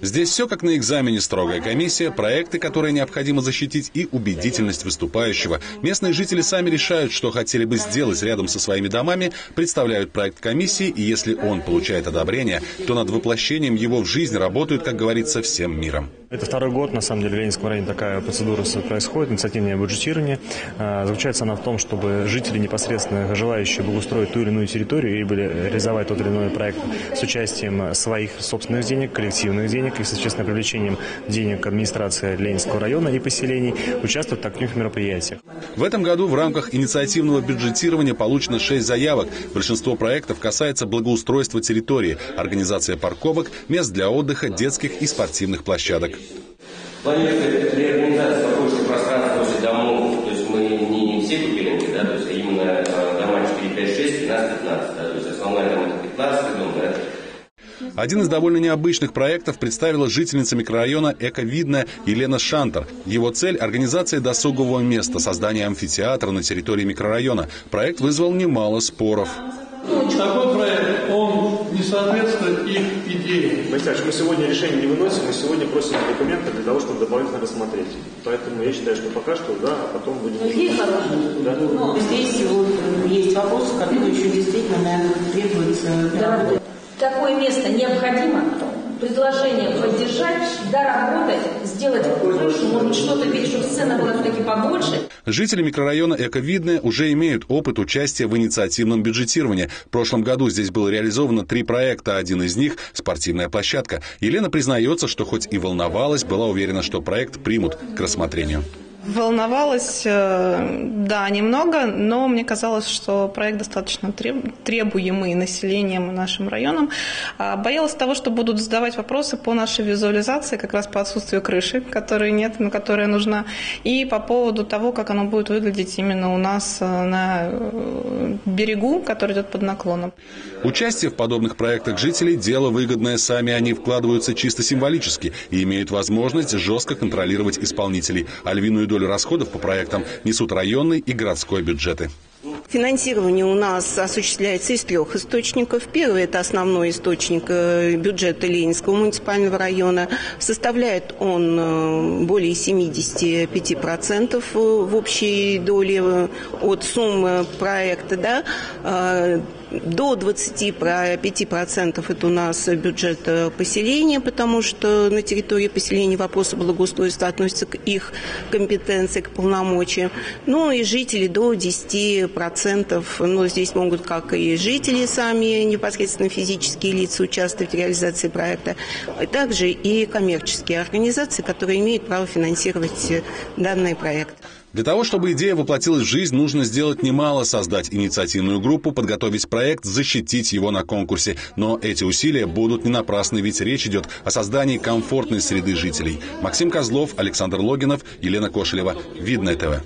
Здесь все как на экзамене, строгая комиссия, проекты, которые необходимо защитить, и убедительность выступающего. Местные жители сами решают, что хотели бы сделать рядом со своими домами, представляют проект комиссии, и если он получает одобрение, то над воплощением его в жизнь работают, как говорится, всем миром. Это второй год, на самом деле, в Ленинском районе такая процедура происходит, инициативное бюджетирование. А, заключается она в том, чтобы жители, непосредственно желающие благоустроить ту или иную территорию или реализовать тот или иной проект с участием своих собственных денег, коллективных денег, и, соответственно, привлечением денег администрации Ленинского района и поселений участвуют в таких мероприятиях. В этом году в рамках инициативного бюджетирования получено 6 заявок. Большинство проектов касается благоустройства территории, организация парковок, мест для отдыха, детских и спортивных площадок. Планируется реорганизация парковочных пространств возле домов, то есть мы не, не все купили, да, то есть именно э, дома 4, 5, 6, 15, 15, да, то есть основной дом это 15 дом, да, один из довольно необычных проектов представила жительница микрорайона «Эковидная» Елена Шантер. Его цель – организация досугового места, создание амфитеатра на территории микрорайона. Проект вызвал немало споров. Такой проект, он не соответствует их идее. Борис мы сегодня решение не выносим, мы сегодня просим документы для того, чтобы дополнительно рассмотреть. Поэтому я считаю, что пока что, да, а потом будем... Ну, здесь хорошо. Да? Ну, здесь вот есть вопросы, которые еще действительно, наверное, требуются доработать. Такое место необходимо, предложение поддержать, доработать, сделать лучше, может быть, что-то, чтобы сцена была все-таки побольше. Жители микрорайона Эковидное уже имеют опыт участия в инициативном бюджетировании. В прошлом году здесь было реализовано три проекта, один из них – спортивная площадка. Елена признается, что хоть и волновалась, была уверена, что проект примут к рассмотрению. Волновалась, э, да, немного, но мне казалось, что проект достаточно требуемый населением и нашим районом. А боялась того, что будут задавать вопросы по нашей визуализации, как раз по отсутствию крыши, которой нет, но которая нужна, и по поводу того, как оно будет выглядеть именно у нас э, на э, берегу, который идет под наклоном. Участие в подобных проектах жителей – дело выгодное. Сами они вкладываются чисто символически и имеют возможность жестко контролировать исполнителей. А львиную долю расходов по проектам несут районный и городской бюджеты. Финансирование у нас осуществляется из трех источников. Первый – это основной источник э, бюджета Ленинского муниципального района. Составляет он э, более 75% в общей доле от суммы проекта. Да? До 25% это у нас бюджет э, поселения, потому что на территории поселения вопросы благоустройства относятся к их компетенции, к полномочиям. Ну и жители до 10%. Но здесь могут как и жители сами, непосредственно физические лица участвовать в реализации проекта, а также и коммерческие организации, которые имеют право финансировать э, данный проект. Для того, чтобы идея воплотилась в жизнь, нужно сделать немало, создать инициативную группу, подготовить проект, защитить его на конкурсе. Но эти усилия будут не напрасны, ведь речь идет о создании комфортной среды жителей. Максим Козлов, Александр Логинов, Елена Кошелева. Видное ТВ.